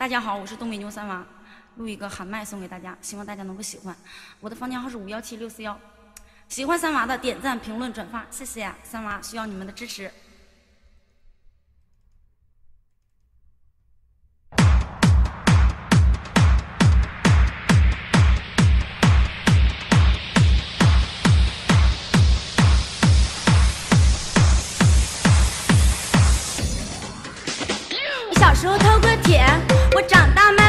大家好，我是东北牛三娃，录一个喊麦送给大家，希望大家能够喜欢。我的房间号是五幺七六四幺，喜欢三娃的点赞、评论、转发，谢谢三娃，需要你们的支持。小时候偷过铁，我长大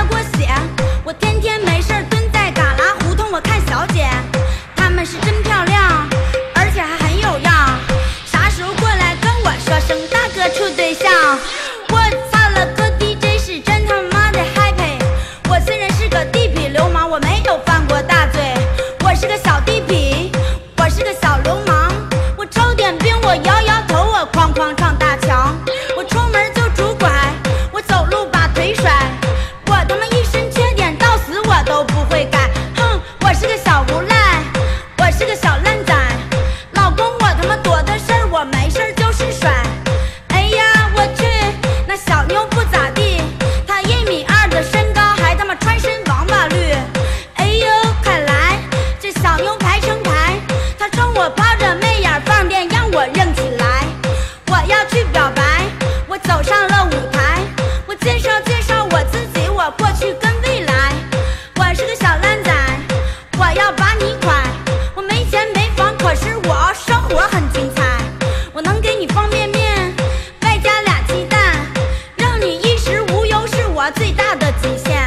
我最大的极限。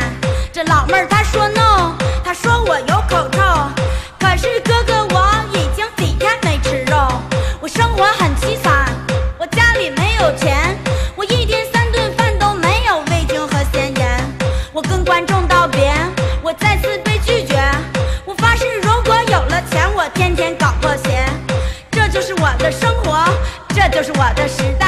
这老妹儿她说 no，她说我有口臭，可是哥哥我已经几天没吃肉，我生活很凄惨，我家里没有钱，我一天三顿饭都没有味精和咸盐。我跟观众道别，我再次被拒绝。我发誓，如果有了钱，我天天搞破鞋。这就是我的生活，这就是我的时代。